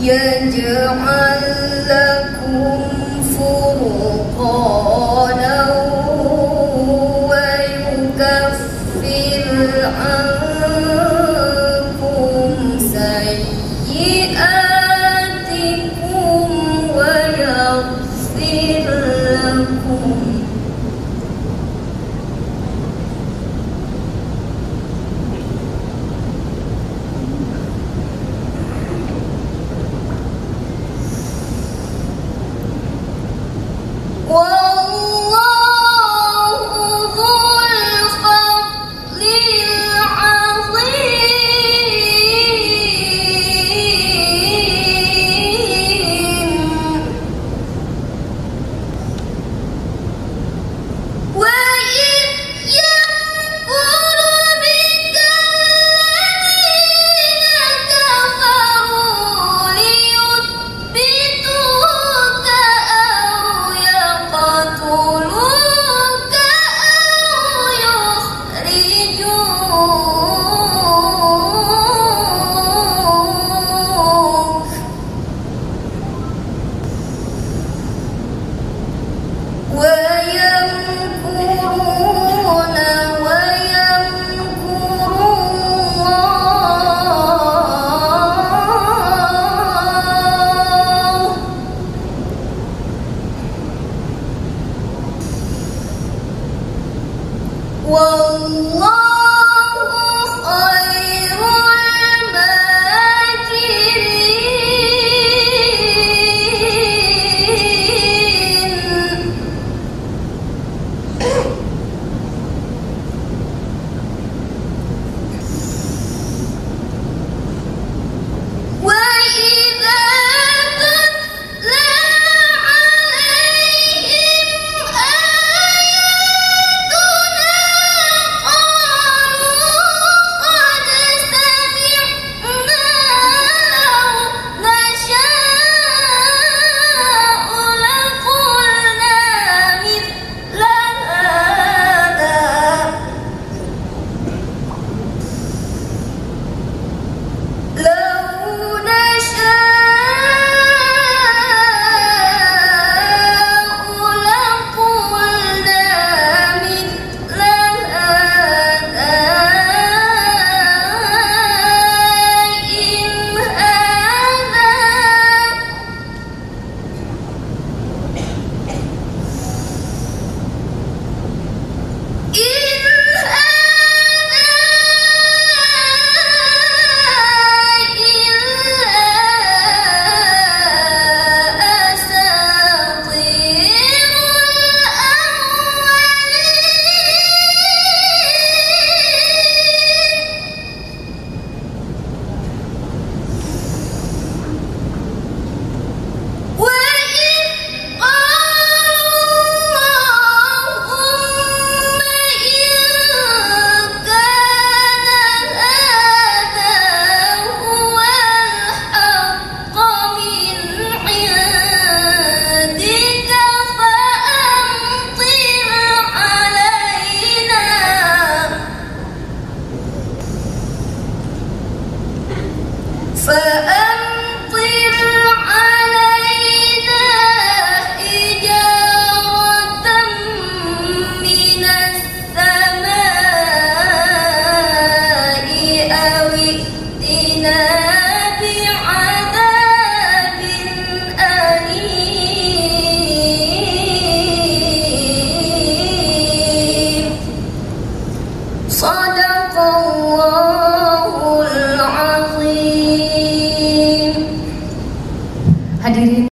يجعل لكم فرقانا ويكفر عنكم سيئاتكم ويغفر لكم صدق